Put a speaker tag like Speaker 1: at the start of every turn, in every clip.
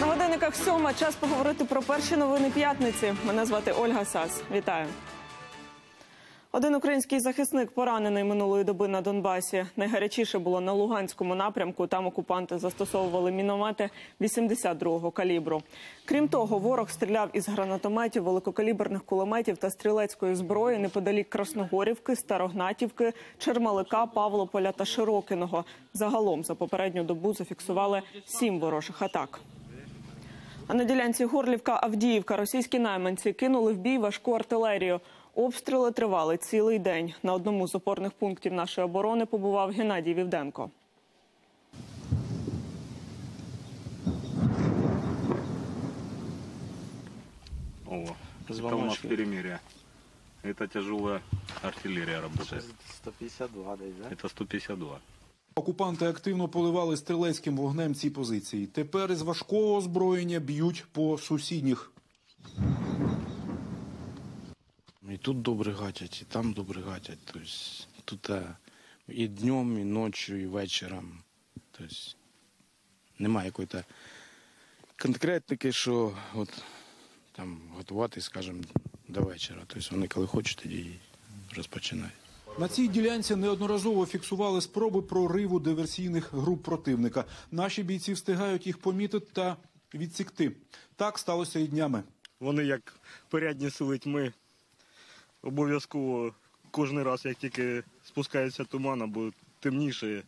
Speaker 1: На годинниках сьома час поговорити про перші новини п'ятниці. Мене звати Ольга Сас. Вітаю. Один український захисник поранений минулої доби на Донбасі. Найгарячіше було на Луганському напрямку. Там окупанти застосовували міномети 82-го калібру. Крім того, ворог стріляв із гранатометів, великокаліберних кулеметів та стрілецької зброї неподалік Красногорівки, Старогнатівки, Чермалика, Павлополя та Широкиного. Загалом за попередню добу зафіксували сім ворожих атак. А на ділянці Горлівка Авдіївка російські найманці кинули в бій важку артилерію. Обстріли тривали цілий день. На одному з опорних пунктів нашої оборони побував Геннадій Вівденко.
Speaker 2: О, это у нас
Speaker 3: Звоночки.
Speaker 2: перемирие. Это тяжелая артиллерия работает.
Speaker 3: 152 десь, да?
Speaker 2: Это 152.
Speaker 4: Окупанти активно поливали стрілецьким вогнем ці позиції. Тепер із важкого озброєння б'ють по сусідніх.
Speaker 3: І тут добре гатять, і там добре гатять. Тобто тут е, і днем, і ночі, і вечором. Тобто немає якої-то конкретики, що от там готувати, скажімо, до вечора. Тобто вони коли хочуть, тоді розпочинають.
Speaker 4: На цій ділянці неодноразово фіксували спроби прориву диверсійних груп противника. Наші бійці встигають їх помітити та відсікти. Так сталося і днями.
Speaker 5: Вони як порядні сили тьми, обов'язково кожен раз, як тільки спускається туман або темніше,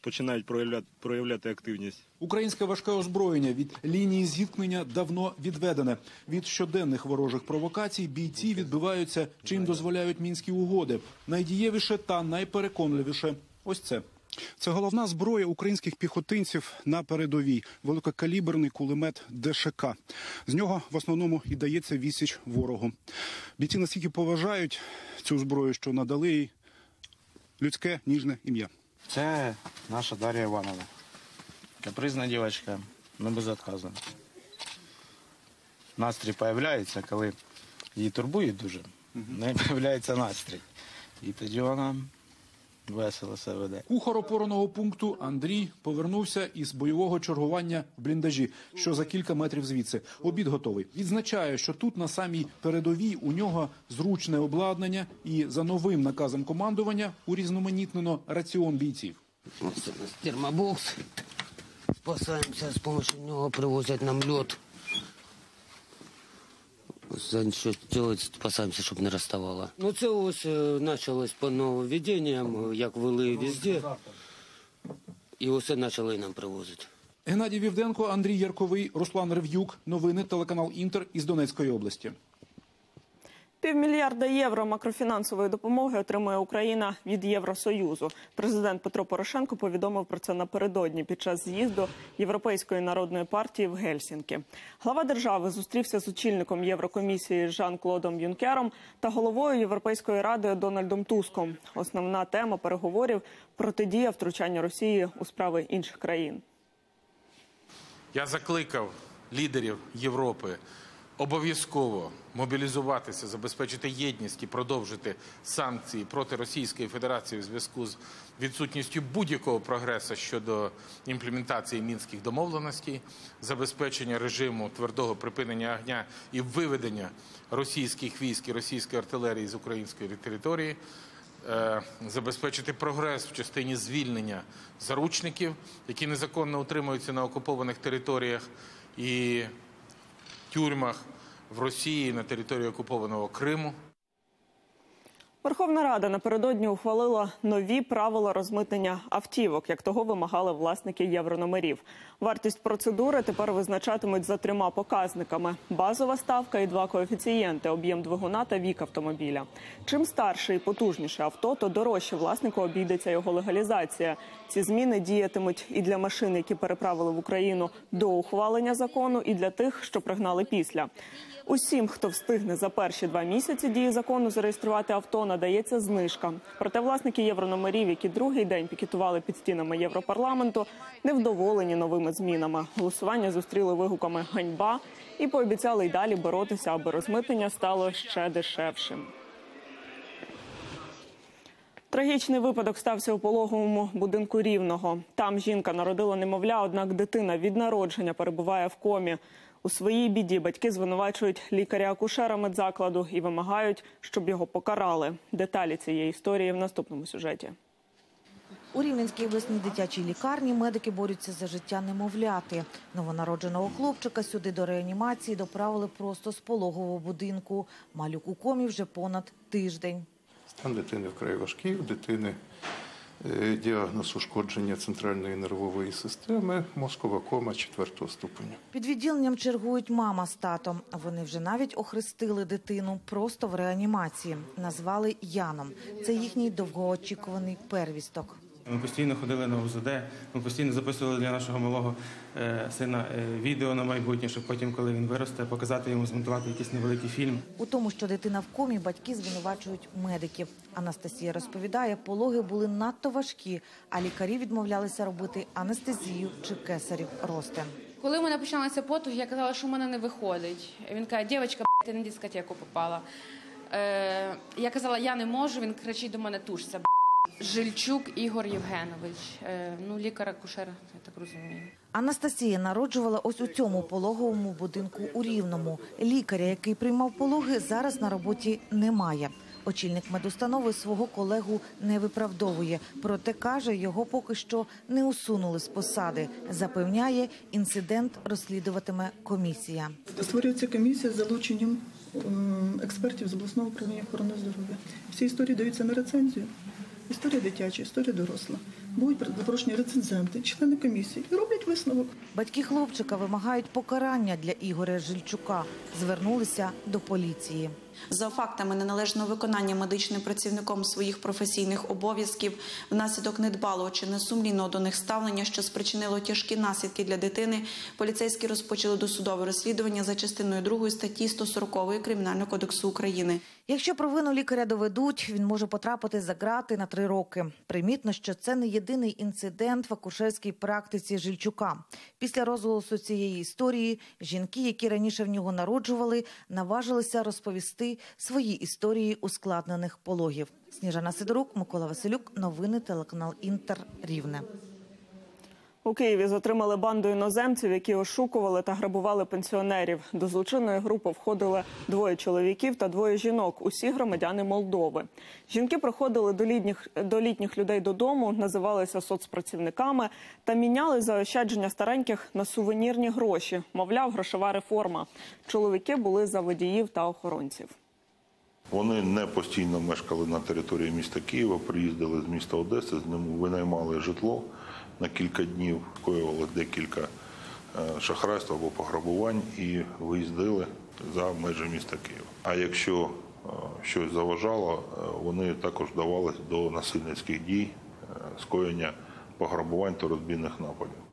Speaker 5: починають проявляти, проявляти активність.
Speaker 4: Українське важке озброєння від лінії зіткнення давно відведене. Від щоденних ворожих провокацій бійці відбиваються, чим дозволяють мінські угоди. Найдієвіше та найпереконливіше ось це. Це головна зброя українських піхотинців на передовій великокаліберний кулемет ДШК. З нього в основному і дається відсіч ворогу. Бійці настільки поважають цю зброю, що надали їй людське ніжне ім'я.
Speaker 3: Це наша Дар'я Івановна. Капризна дівчинка, не безотказна. Настрій появляється, коли її турбує дуже. В неї появляється настрій. І тоді вона весело себе веде.
Speaker 4: Кухар опорного пункту Андрій повернувся із бойового чергування в бліндажі, що за кілька метрів звідси. Обід готовий. Відзначає, що тут на самій передовій у нього зручне обладнання, і за новим наказом командування урізноманітнено раціон бійців.
Speaker 6: Ось термобокс. Спасаємося, з допомогою нього привозять нам льод. Що робити, спасаємося, щоб не розставало. Ну це ось е, почалось по нововведенням, як вели везде. І усе почали нам привозити.
Speaker 4: Геннадій Вівденко, Андрій Ярковий, Руслан Рев'юк. Новини телеканал Інтер із Донецької області.
Speaker 1: Півмільярда євро макрофінансової допомоги отримує Україна від Євросоюзу. Президент Петро Порошенко повідомив про це напередодні під час з'їзду Європейської народної партії в Гельсінкі. Глава держави зустрівся з очільником Єврокомісії Жан-Клодом Юнкером та головою Європейської ради Дональдом Туском. Основна тема переговорів протидія втручання Росії у справи інших країн.
Speaker 7: Я закликав лідерів Європи обов'язково мобілізуватися, забезпечити єдність і продовжити санкції проти Російської Федерації в зв'язку з відсутністю будь-якого прогресу щодо імплементації мінських домовленостей, забезпечення режиму твердого припинення огня і виведення російських військ і російської артилерії з української території е, забезпечити прогрес в частині звільнення заручників, які незаконно утримуються на окупованих територіях і тюрмах в Росії на території окупованого Криму.
Speaker 1: Верховна Рада напередодні ухвалила нові правила розмитнення автівок, як того вимагали власники єврономерів. Вартість процедури тепер визначатимуть за трьома показниками: базова ставка і два коефіцієнти об'єм двигуна та вік автомобіля. Чим старше і потужніше авто, то дорожче власнику обійдеться його легалізація. Ці зміни діятимуть і для машин, які переправили в Україну до ухвалення закону, і для тих, що пригнали після. Усім, хто встигне за перші два місяці дії закону зареєструвати авто, надається знижка. Проте власники єврономерів, які другий день пікетували під стінами Європарламенту, невдоволені новими змінами. Голосування зустріли вигуками ганьба і пообіцяли й далі боротися, аби розмитнення стало ще дешевшим. Трагічний випадок стався у пологовому будинку Рівного. Там жінка народила немовля, однак дитина від народження перебуває в комі. У своїй біді батьки звинувачують лікаря-акушера медзакладу і вимагають, щоб його покарали. Деталі цієї історії в наступному сюжеті.
Speaker 8: У Рівненській обласній дитячій лікарні медики борються за життя немовляти. Новонародженого хлопчика сюди до реанімації доправили просто з пологового будинку. Малюк у комі вже понад тиждень.
Speaker 9: Стан дитини вкрай важкий. У дитини діагноз ушкодження центральної нервової системи, мозкова кома четвертого ступеня.
Speaker 8: Під відділенням чергують мама з татом. Вони вже навіть охрестили дитину просто в реанімації. Назвали Яном. Це їхній довгоочікуваний первісток.
Speaker 10: Ми постійно ходили на УЗД, ми постійно записували для нашого малого е, сина е, відео на майбутнє, щоб потім, коли він виросте, показати йому змонтувати якийсь невеликий фільм.
Speaker 8: У тому, що дитина в комі, батьки звинувачують медиків. Анастасія розповідає, пологи були надто важкі, а лікарі відмовлялися робити анестезію чи кесарів ростин.
Speaker 11: Коли в мене починалися потуги, я казала, що в мене не виходить. Він каже, дівчинка, ти на дискотеку попала. Е, я казала, я не можу, він кричить до мене тушся. Б**». Жильчук Ігор Євгенович, е, ну лікар-акушер, я так розумію.
Speaker 8: Анастасія народжувала ось у цьому пологовому будинку у Рівному. Лікаря, який приймав пологи, зараз на роботі немає. Очільник медустанови свого колегу не виправдовує, проте каже, його поки що не усунули з посади. Запевняє, інцидент розслідуватиме комісія.
Speaker 12: Створюється комісія з залученням експертів з обласного управління охорони здоров'я. Всі історії даються на рецензію. Історія дитяча, історія доросла. Будуть запрошені рецензенти, члени комісії і роблять висновок.
Speaker 8: Батьки хлопчика вимагають покарання для Ігоря Жильчука. Звернулися до поліції.
Speaker 13: За фактами неналежного виконання медичним працівником своїх професійних обов'язків внаслідок недбалого чи несумлінного до них ставлення, що спричинило тяжкі наслідки для дитини, поліцейські розпочали досудове розслідування за частиною 2 статті 140 Кримінального кодексу України.
Speaker 8: Якщо провину лікаря доведуть, він може потрапити за ґрати на три роки. Примітно, що це не єдиний інцидент в акушерській практиці Жильчука. Після розголосу цієї історії жінки, які раніше в нього народжували, наважилися розповісти свої історії ускладнених пологів. Сніжана Сидорук, Микола Василюк. Новини телеканал Інтер Рівне.
Speaker 1: У Києві затримали банду іноземців, які ошукували та грабували пенсіонерів. До злочинної групи входили двоє чоловіків та двоє жінок. Усі громадяни Молдови. Жінки приходили до літніх, до літніх людей додому, називалися соцпрацівниками та міняли заощадження стареньких на сувенірні гроші. Мовляв, грошова реформа. Чоловіки були за водіїв та охоронців.
Speaker 14: Вони не постійно мешкали на території міста Києва, приїздили з міста Одеси, з ним винаймали житло на кілька днів, коювали декілька е, шахрайств або пограбувань і виїздили за межі міста Києва. А якщо е, щось заважало, е, вони також давалися до насильницьких дій, скоєння пограбувань та розбійних нападів.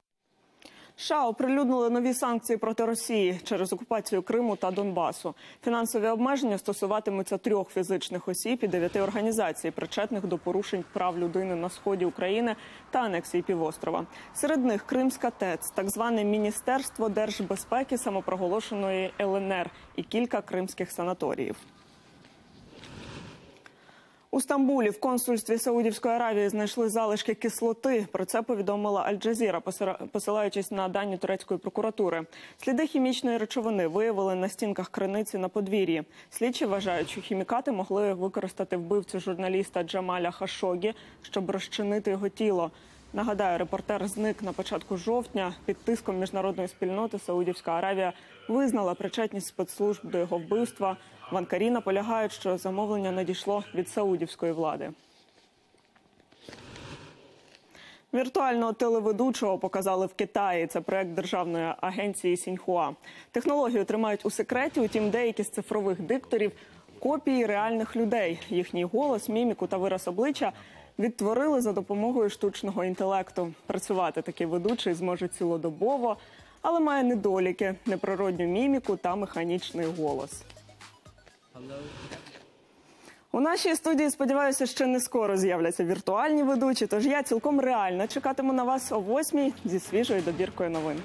Speaker 1: США оприлюднили нові санкції проти Росії через окупацію Криму та Донбасу. Фінансові обмеження стосуватимуться трьох фізичних осіб і дев'яти організацій, причетних до порушень прав людини на сході України та анексії півострова. Серед них Кримська ТЕЦ, так зване Міністерство держбезпеки самопроголошеної ЛНР і кілька кримських санаторіїв. У Стамбулі в консульстві Саудівської Аравії знайшли залишки кислоти. Про це повідомила Аль-Джазіра, посилаючись на дані турецької прокуратури. Сліди хімічної речовини виявили на стінках криниці на подвір'ї. Слідчі вважають, що хімікати могли використати вбивцю журналіста Джамаля Хашогі, щоб розчинити його тіло. Нагадаю, репортер зник на початку жовтня. Під тиском міжнародної спільноти Саудівська Аравія визнала причетність спецслужб до його вбивства. В Анкарі наполягають, що замовлення надійшло від саудівської влади. Віртуального телеведучого показали в Китаї. Це проект державної агенції Сіньхуа. Технологію тримають у секреті. Утім, деякі з цифрових дикторів копії реальних людей. Їхній голос, міміку та вираз обличчя відтворили за допомогою штучного інтелекту. Працювати такий ведучий зможе цілодобово, але має недоліки, неприродню міміку та механічний голос. У нашій студії сподіваюся, ще не скоро з'являться віртуальні ведучі. Тож я цілком реально чекатиму на вас о восьмій зі свіжою добіркою новин.